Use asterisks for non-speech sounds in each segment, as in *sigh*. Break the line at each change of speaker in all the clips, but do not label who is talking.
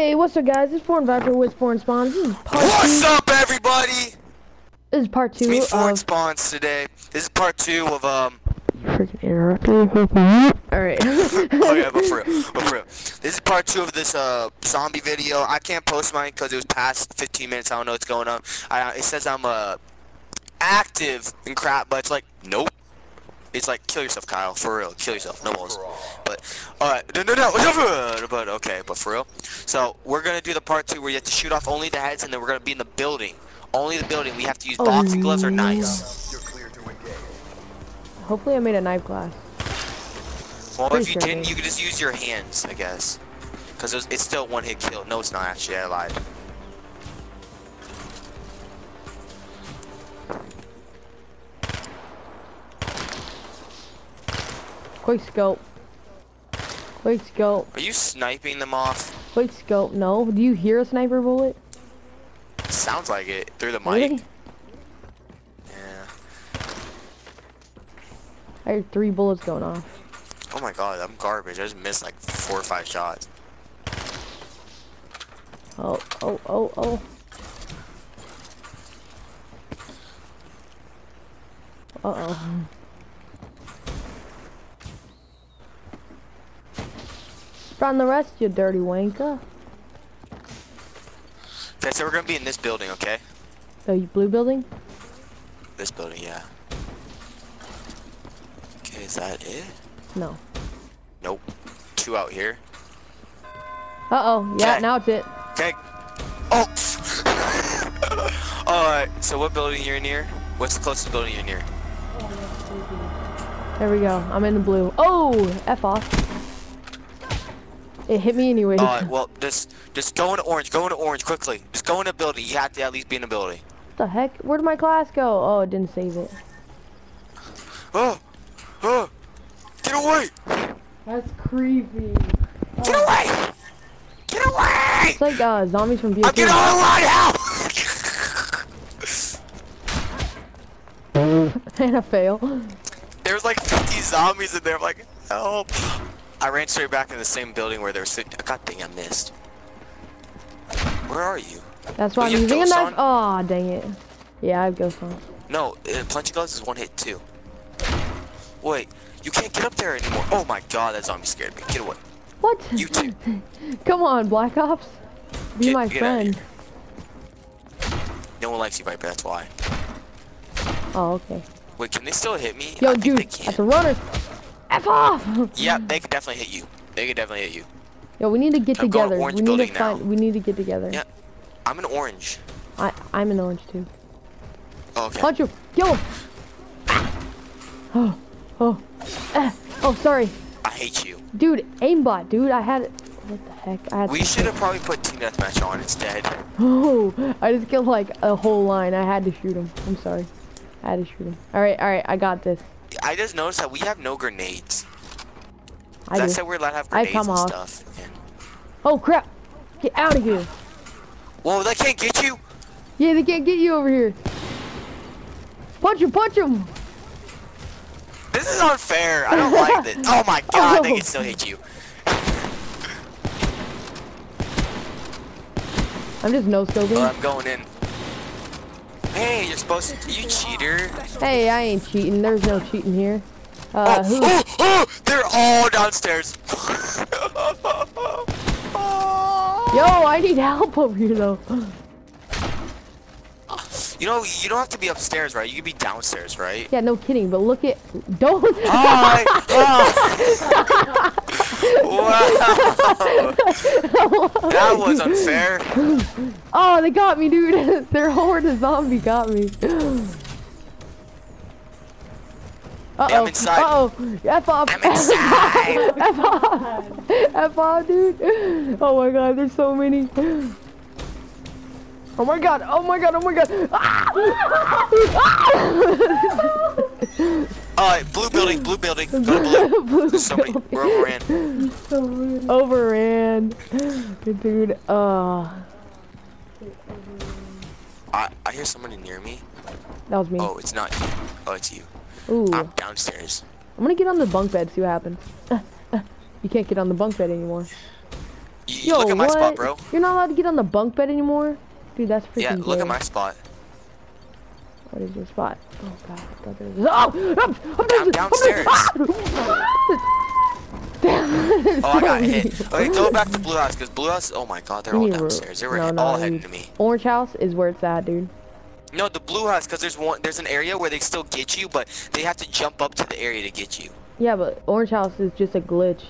Hey, what's up, guys? It's Foreign Viper with Foreign Spawns. This is part
What's
two.
up, everybody?
This is part two
Me foreign
of.
spawns today. This is part two of um.
You Freaking interrupted. Alright. *laughs*
Oh yeah, but for *laughs* real, but for real. This is part two of this uh zombie video. I can't post mine because it was past 15 minutes. I don't know what's going on. I, it says I'm uh active and crap, but it's like nope. It's like kill yourself, Kyle. For real, kill yourself. No balls. But alright, no, no, no, no, *laughs* but okay, but for real. So we're gonna do the part two where you have to shoot off only the heads, and then we're gonna be in the building. Only the building. We have to use
Oh,
boxing gloves or knives.
Hopefully, I made a knife glass.
Well,
Pretty
if you didn't, you could just use your hands, I guess. Because it's, it's still one hit kill. No, it's not actually. I lied.
Quick scope. Quick scope.
Are you sniping them off?
Quick scope. No. Do you hear a sniper bullet?
Sounds like it through the mic.
Really?
Yeah.
I heard three bullets going off.
Oh my god, I'm garbage. I just missed like four or five shots.
Oh, oh, oh, oh. Uh-oh. Run the rest, you dirty wanker.
Okay, so we're gonna be in this building, okay?
You blue building?
This building, yeah. Okay, is that it?
No.
Nope. Two out here.
Uh-oh. Yeah,
Okay.
now it's it.
Okay. Oh. *laughs* Alright, so what building you're near? What's the closest building you're near?
There we go. I'm in the blue. Oh, F off. It hit me anyway.
Alright, well, just just go into orange. Go into orange quickly. Just go in a building. You have to at least be in a building.
What the heck? Where did my class go? Oh, it didn't save it.
Oh, oh, get away!
That's creepy.
Get away! Get away!
It's like uh, zombies from
I'm getting all out! *laughs*
and a fail.
There's like 50 zombies in there. I'm like, help! I ran straight back in the same building where they were sitting. God dang, I missed. Where are you?
That's why I'm using a knife.
on?
Oh, dang it. Yeah, I have ghost on.
No, uh, Punchy Gloves is one hit too. Wait, you can't get up there anymore. Oh my god, that zombie scared me. Get away.
What?
You too. *laughs*
Come on, Black Ops. Be
Get-
my
get
friend.
No one likes you, Viper, that's why.
Oh, okay.
Wait, can they still hit me?
Yo, dude, that's a runner. F off! *laughs*
Yeah, they could definitely hit you. They could definitely hit you.
Yo, we need to get
I'm going
together.
orange
We need to
building now.
find. We need to get together.
Yeah. I'm an orange.
I I'm an orange too.
Oh, okay.
Punch him. Kill him. Oh, oh, eh. oh, sorry,
I hate you.
dude. Aimbot, dude. I had. What the heck? I had.
We should have probably put Team Deathmatch on instead. *laughs*
Oh, I just killed like a whole line. I had to shoot him. I'm sorry. I had to shoot him. All right, all right. I got this.
I just noticed that we have no grenades.
I
That
do.
said we're allowed to have
I
grenades and
tomahawk.
stuff. And...
Oh crap! Get out of here.
Whoa, that can't get you?
Yeah, they can't get you over here. Punch him! Punch him!
This is unfair. I don't like this. *laughs* Oh my god, they
Oh.
can still hit you.
I'm just no
Oh,
scoping.
I'm going in. Hey, you're supposed to. You cheater.
Hey, I ain't cheating. There's no cheating here.
Oh,
Uh, who?
oh, oh, they're all downstairs. *laughs*
Yo, I need help over here though.
You know, you don't have to be upstairs, right? You can be downstairs, right?
Yeah, no kidding. But look at. Don't.
Hi. *laughs* Wow. *laughs* That was unfair.
oh, they got me, dude. *laughs* Their horde of zombie got me. Uh oh.
I'm inside.
Uh oh. F off.
I'm inside. *laughs*
F off. F off, dude. Oh my god, there's so many. Oh my god, oh my god, oh my god.
Alright, blue building, blue building. Go blue.
Blue
There's so many. We're overran.
Overran. Dude, uh,
I, I hear somebody near me.
that was me.
Oh, it's not you. Oh, it's you.
Ooh.
I'm downstairs.
I'm gonna get on the bunk bed, see what happens. *laughs* you can't get on the bunk bed anymore.
You
Yo,
look at my
what?
spot, bro.
You're not allowed to get on the bunk bed anymore? Dude, that's freaking
Yeah, look
gay.
at my spot.
What is your spot? Oh god, I thought there was. Oh! I'm, I'm,
Down- downstairs. *laughs*
oh,
Oh, I got hit. Okay, go back to Blue House, because Blue House, oh my god, they're all
You need a room.
downstairs. They were
No,
all heading to me.
Orange House is where it's at, dude.
No, the Blue House, because there's one, there's an area where they still get you, but they have to jump up to the area to get you.
Yeah, but Orange House is just a glitch.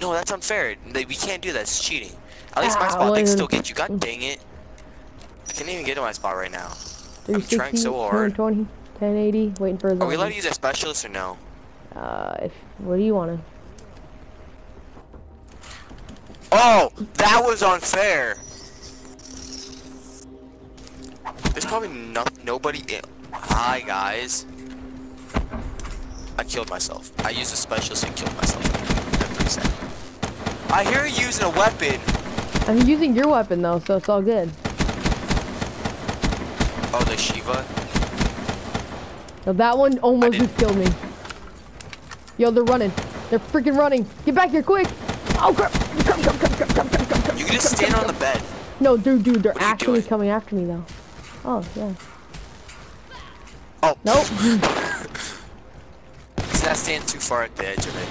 No, that's unfair. They, we can't do that. It's cheating. At least my
Ah,
spot, they still get you. God dang it. I can't even get to my spot right now. I'm trying so hard.
220, 1080, waiting for a
Are we allowed to use a specialist or no?
Uh, if, what do you want to?
Oh, that was unfair. There's probably no, nobody in. Hi, guys. I killed myself. I used a specialist and killed myself. I'm pretty sad. I hear you using a weapon.
I'm using your weapon though, so it's all good.
Oh, the Shiva.
Now that one almost just killed me. Yo, they're running. They're freaking running. Get back here quick. Oh crap. Come, come, come, come, come, come, come, come,
You can just
come,
stand
come,
on the bed.
No, dude, dude, they're
What are you
actually coming after me though. Oh, yeah.
Oh.
Nope. *laughs*
See, that stand too far at the edge of it.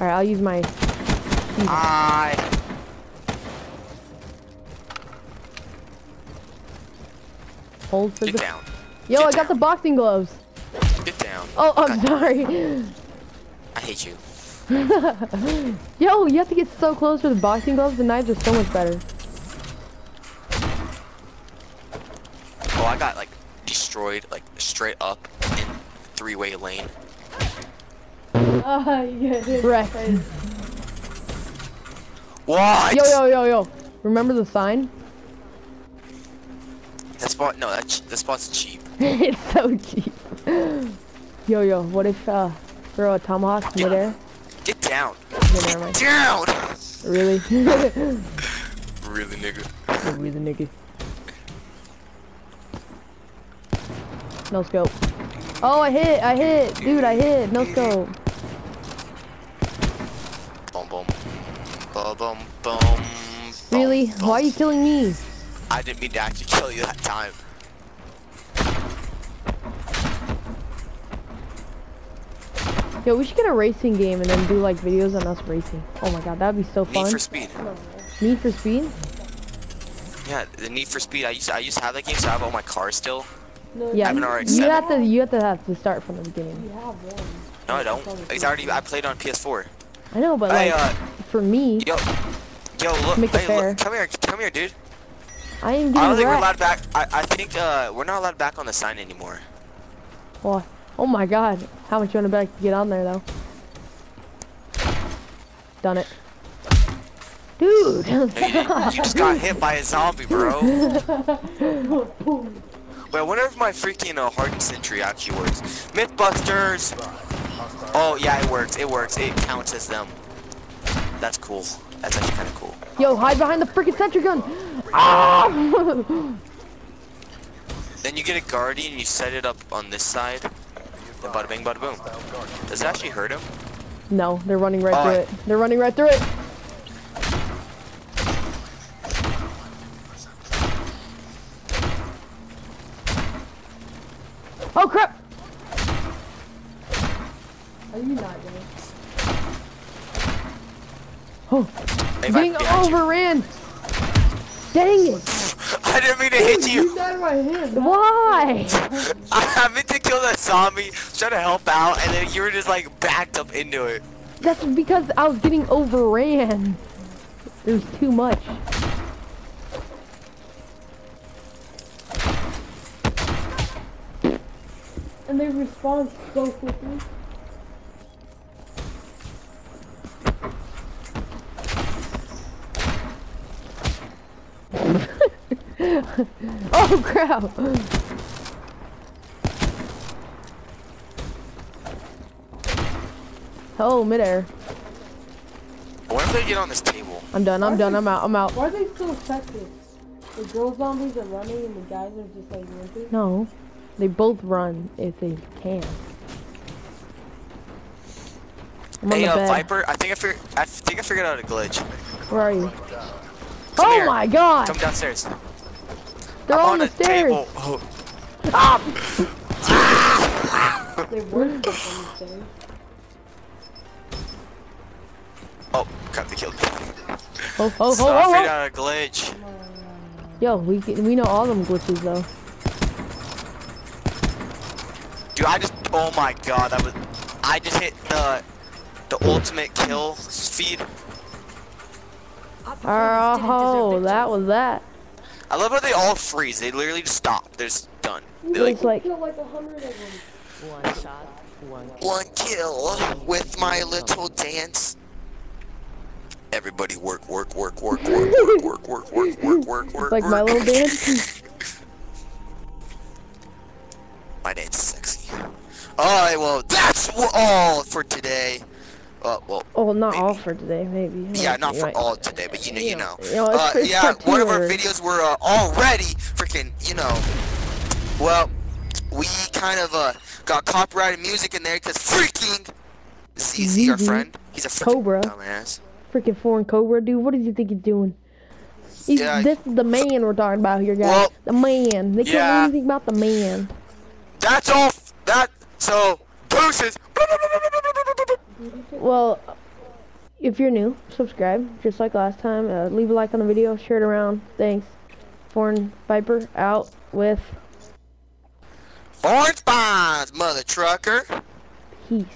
Alright, I'll use my
I.
hold for
Get
the.
down.
Yo,
Get
I got the boxing gloves.
Get down.
Oh, I'm
God,
sorry.
I hate you. *laughs*
Yo, you have to get so close for the boxing gloves. The knives are so much better.
Oh, I got like destroyed, like straight up in three-way lane.
Uh, *laughs* yeah,
Wreck.
What?
Yo, yo, yo, yo. Remember the sign?
That spot, no, that, ch- that spot's cheap. *laughs*
it's so cheap. Yo, yo, what if, uh, throw a tomahawk midair?
Get down.
Yeah, never mind.
Down.
Really? *laughs*
Really, nigga.
really, nigga. No scope. Oh, I hit, I hit. Dude, I hit. No scope.
Boom, boom. Boom, boom, boom.
Really?
boom, boom.
Why are you killing me?
I didn't mean to actually kill you that time.
Yo, we should get a racing game and then do like videos on us racing. Oh my god, that'd be so fun.
Need
fun.
for Speed.
Need for Speed?
Yeah, the Need for Speed. I used to, I used to have that game, so I have all my cars still.
no,
Yeah,
have an
you have to you have to have to start from the beginning.
You have one.
No, I don't. It's already. I played on PS4.
I know, but
Hey,
like
uh,
for me,
yo, yo, look,
Make it
hey,
fair.
look, come here, come here, dude.
I am
I don't
getting
think we're allowed back. I, I think uh, we're not allowed back on the sign anymore.
What? Oh my god, how much you want to back can get on there though? Done it. Dude!
You, you just got *laughs* hit by a zombie, bro. *laughs* Wait, I wonder if my freaking uh, hardened sentry actually works. Mythbusters. Oh yeah, it works. It works. It counts as them. That's cool. That's actually kind of cool.
Yo, hide behind the freaking sentry gun! Ah!
Then you get a guardian and you set it up on this side. Then bada bing, bada boom. Does it actually hurt him?
no, they're running right
Oh,
through it. They're running right through it. Oh crap!
Are you not gonna?
Oh,
I
getting
you.
Overran! Dang it!
I didn't mean to hit you.
You died by him.
Why? *laughs*
I meant to kill that zombie, trying to help out, and then you were just like backed up into it.
That's because I was getting overran. It was too much.
And they respond so quickly. *laughs*
Oh crap! Oh, midair.
What if they get on this table?
I'm done, I'm done, I'm out, I'm out.
Why are they so effective? The girl zombies are running and the guys are just like limping.
No. They both run if they can. I'm on
Hey,
the
uh,
bed.
Viper, I think I figured, I think I figured out a glitch.
Where are you?
Come
oh
here.
my god!
Come downstairs.
They're
I'm
on,
on
the
a
stairs.
table. Oh,
Ah!
They were stuck on the stairs.
oh, crap, they killed me.
Oh, oh,
so
oh,
I
oh,
figured
oh.
out a glitch.
Yo, we can- we know all them glitches though.
Dude, I just, oh my god, that was, I just hit the, the ultimate kill feed.
Oh, that was that.
I love how they all freeze. They literally just stop. They're just done. They like,
It's like
like a hundred of them.
One shot, one
one kill with my little dance. Everybody work, work, work, work, work, work, work, work, work, work, work, work.
like my little dance.
My dance is sexy. Alright, well, that's all for today. Uh, well,
Oh, not all for today, maybe.
yeah, not for all today, but you know, you know.
You know,
Uh, yeah, one of our videos were uh, already freaking, you know. Well, we kind of uh got copyrighted music in there because freaking CZ, our friend, he's a freaking
Cobra.
dumbass.
Freaking foreign cobra, dude. What do you think he's doing? He's,
Yeah.
This is the man we're talking about here, guys.
Well,
the man. They can't
yeah.
know anything about the man.
That's all. f- That so deuces.
Well, if you're new, subscribe, just like last time. Uh, leave a like on the video, share it around. Thanks. Foreign Viper out with
Foreign Spawns, mother trucker.
peace.